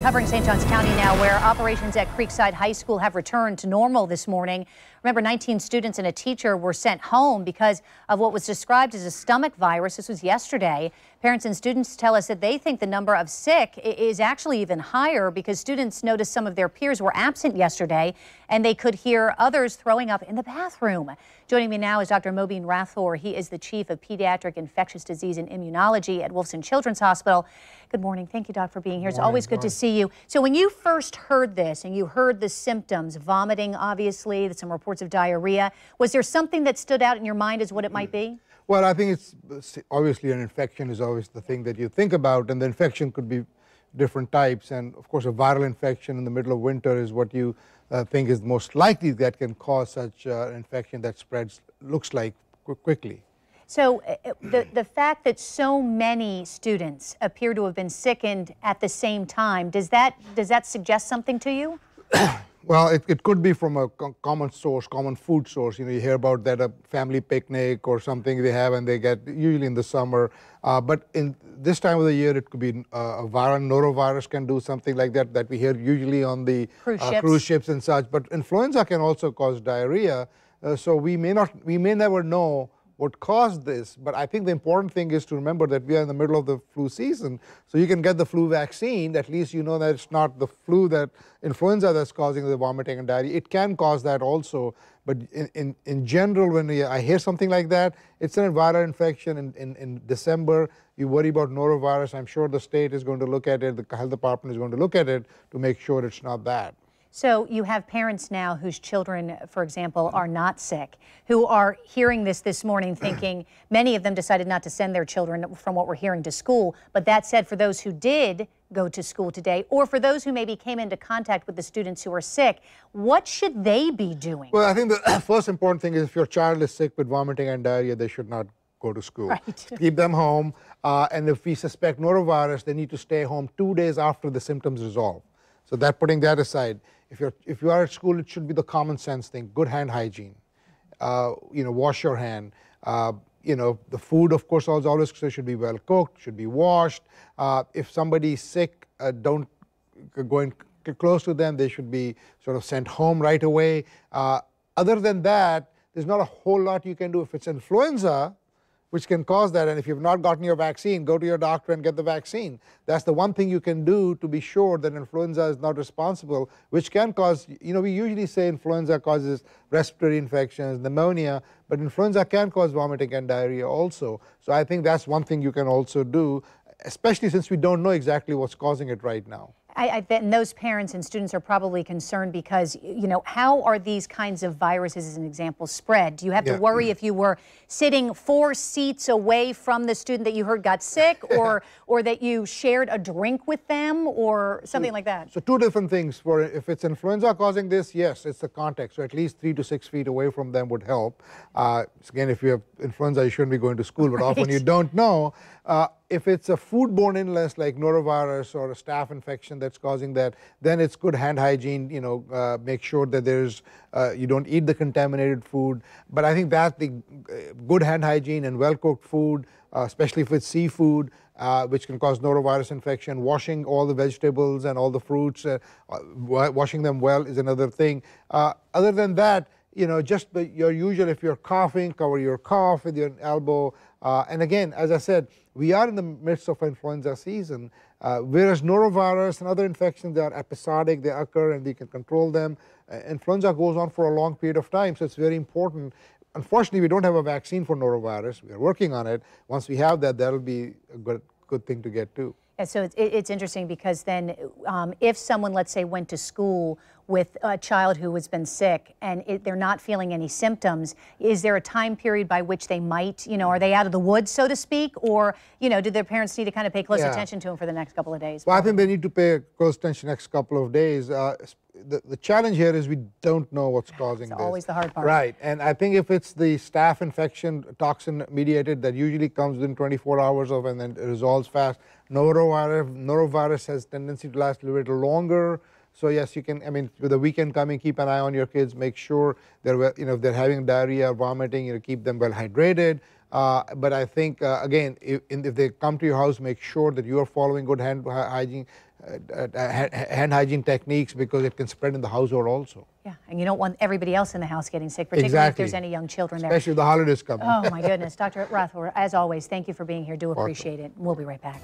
Covering St. Johns County now, where operations at Creekside High School have returned to normal this morning. Remember, 19 students and a teacher were sent home because of what was described as a stomach virus. This was yesterday. Parents and students tell us that they think the number of sick is actually even higher because students noticed some of their peers were absent yesterday and they could hear others throwing up in the bathroom. Joining me now is Dr. Mobeen Rathore. He is the chief of pediatric infectious disease and immunology at Wolfson Children's Hospital. Good morning. Thank you, Doc, for being here. It's always good to see you. So when you first heard this and you heard the symptoms, vomiting, obviously, some reports of diarrhea, was there something that stood out in your mind as what it might be? Well, I think it's obviously an infection is always the thing that you think about, and the infection could be different types. And of course, a viral infection in the middle of winter is what you uh, think is most likely that can cause such uh, infection that spreads, looks like, qu quickly. So uh, uh, the, the fact that so many students appear to have been sickened at the same time, does that, does that suggest something to you? well, it, it could be from a co common source, common food source. You know, you hear about that a family picnic or something they have and they get usually in the summer. Uh, but in this time of the year, it could be uh, a viral, norovirus can do something like that that we hear usually on the cruise, uh, ships. cruise ships and such. But influenza can also cause diarrhea. Uh, so we may not, we may never know what caused this. But I think the important thing is to remember that we are in the middle of the flu season. So you can get the flu vaccine. At least you know that it's not the flu that influenza that's causing the vomiting and diarrhea. It can cause that also. But in, in, in general, when we, I hear something like that, it's an viral infection in, in, in December. You worry about norovirus. I'm sure the state is going to look at it. The health department is going to look at it to make sure it's not that. So you have parents now whose children, for example, are not sick, who are hearing this this morning thinking many of them decided not to send their children from what we're hearing to school. But that said, for those who did go to school today, or for those who maybe came into contact with the students who are sick, what should they be doing? Well, I think the first important thing is if your child is sick with vomiting and diarrhea, they should not go to school. Right. Keep them home. Uh, and if we suspect norovirus, they need to stay home two days after the symptoms resolve. So that putting that aside, if you're if you are at school, it should be the common sense thing: good hand hygiene. Uh, you know, wash your hand. Uh, you know, the food, of course, always always should be well cooked, should be washed. Uh, if somebody is sick, uh, don't go in close to them. They should be sort of sent home right away. Uh, other than that, there's not a whole lot you can do. If it's influenza, which can cause that. And if you've not gotten your vaccine, go to your doctor and get the vaccine. That's the one thing you can do to be sure that influenza is not responsible, which can cause, you know, we usually say influenza causes respiratory infections, pneumonia, but influenza can cause vomiting and diarrhea also. So I think that's one thing you can also do, especially since we don't know exactly what's causing it right now. I, I bet those parents and students are probably concerned because, you know, how are these kinds of viruses, as an example, spread? Do you have yeah. to worry if you were sitting four seats away from the student that you heard got sick or, or that you shared a drink with them or something so, like that? So two different things. For If it's influenza causing this, yes, it's the context. So at least three to six feet away from them would help. Uh, again, if you have influenza, you shouldn't be going to school, but right. often you don't know. Uh, if it's a foodborne illness like norovirus or a staph infection that's causing that, then it's good hand hygiene, you know, uh, make sure that there's, uh, you don't eat the contaminated food. But I think that the uh, good hand hygiene and well-cooked food, uh, especially if it's seafood, uh, which can cause norovirus infection, washing all the vegetables and all the fruits, uh, washing them well is another thing. other than that, you know, just your usual, if you're coughing, cover your cough with your elbow. Uh, and again, as I said, we are in the midst of influenza season, uh, whereas norovirus and other infections, they are episodic, they occur and we can control them. Uh, influenza goes on for a long period of time, so it's very important. Unfortunately, we don't have a vaccine for norovirus. We are working on it. Once we have that, that'll be a good, good thing to get too. Yeah, so it's, it's interesting because then um, if someone, let's say, went to school with a child who has been sick and it, they're not feeling any symptoms, is there a time period by which they might, you know, are they out of the woods, so to speak, or, you know, do their parents need to kind of pay close yeah. attention to them for the next couple of days? Well, I think they need to pay close attention next couple of days. Uh, the, the challenge here is we don't know what's causing it's this. always the hard part. Right, and I think if it's the staph infection, toxin mediated, that usually comes within 24 hours of and then it resolves fast. Norovirus, norovirus has tendency to last a little bit longer. So yes, you can, I mean, with the weekend coming, keep an eye on your kids, make sure they're, you know, if they're having diarrhea or vomiting, you know, keep them well hydrated. Uh, but I think, uh, again, if, if, they come to your house, make sure that you are following good hand hygiene. Uh, uh, hand hygiene techniques because it can spread in the household also, Yeah, and you don't want everybody else in the house getting sick, particularly if there's any young children there. especially the holidays come. Oh, my goodness. Dr. Rathore, as always, thank you for being here. Do appreciate it. We'll be right back.